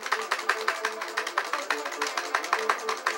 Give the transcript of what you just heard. Gracias.